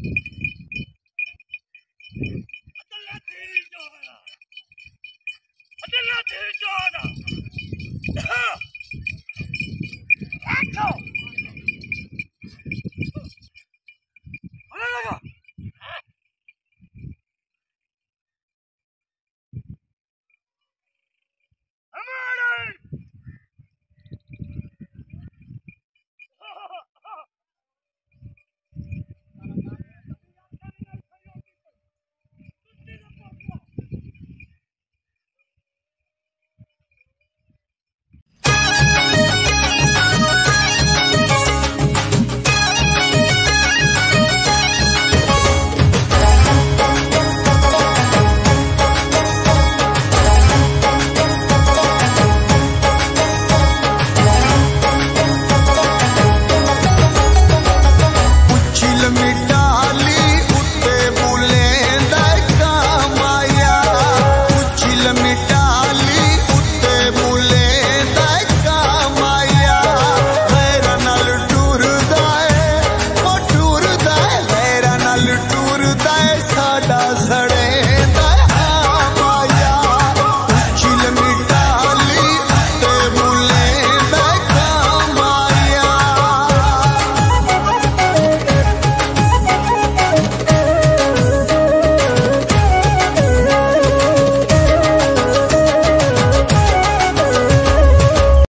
Attendete il giorno! Attendete il giorno! Ah! brutal.